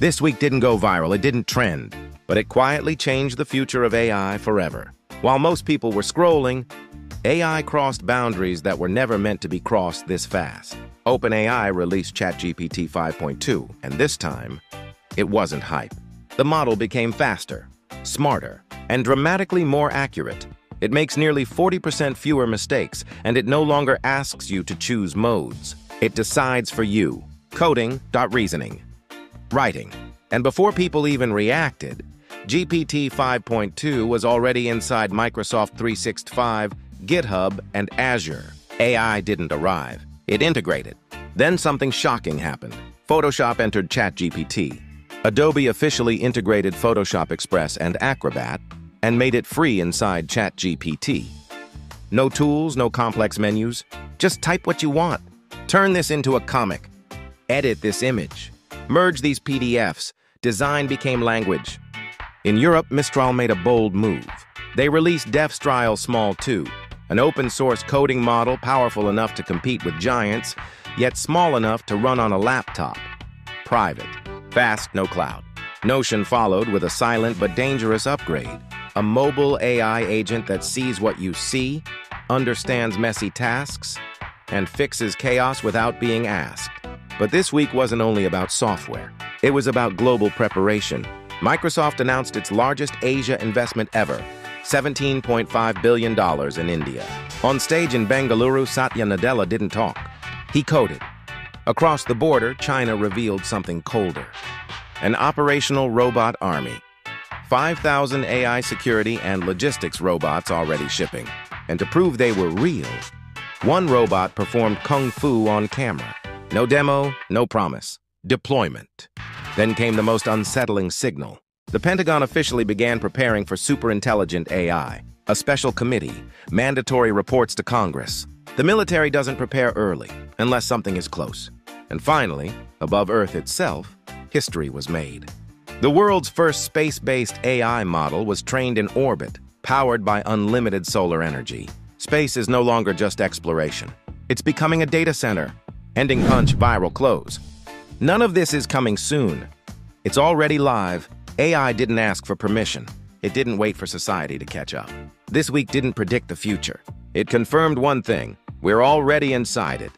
This week didn't go viral, it didn't trend, but it quietly changed the future of AI forever. While most people were scrolling, AI crossed boundaries that were never meant to be crossed this fast. OpenAI released ChatGPT 5.2, and this time, it wasn't hype. The model became faster, smarter, and dramatically more accurate. It makes nearly 40% fewer mistakes, and it no longer asks you to choose modes. It decides for you. Coding, dot reasoning, writing. And before people even reacted, GPT 5.2 was already inside Microsoft 365, GitHub, and Azure. AI didn't arrive. It integrated. Then something shocking happened. Photoshop entered ChatGPT. Adobe officially integrated Photoshop Express and Acrobat and made it free inside ChatGPT. No tools, no complex menus. Just type what you want. Turn this into a comic. Edit this image. Merge these PDFs. Design became language. In Europe, Mistral made a bold move. They released Devstral Small 2, an open-source coding model powerful enough to compete with giants, yet small enough to run on a laptop. Private. Fast, no cloud. Notion followed with a silent but dangerous upgrade. A mobile AI agent that sees what you see, understands messy tasks, and fixes chaos without being asked. But this week wasn't only about software. It was about global preparation. Microsoft announced its largest Asia investment ever, $17.5 billion in India. On stage in Bengaluru, Satya Nadella didn't talk. He coded. Across the border, China revealed something colder. An operational robot army. 5,000 AI security and logistics robots already shipping. And to prove they were real, one robot performed kung fu on camera. No demo, no promise. Deployment. Then came the most unsettling signal. The Pentagon officially began preparing for superintelligent AI, a special committee, mandatory reports to Congress. The military doesn't prepare early, unless something is close. And finally, above Earth itself, history was made. The world's first space-based AI model was trained in orbit, powered by unlimited solar energy. Space is no longer just exploration. It's becoming a data center. Ending punch, viral close. None of this is coming soon. It's already live. AI didn't ask for permission. It didn't wait for society to catch up. This week didn't predict the future. It confirmed one thing. We're already inside it.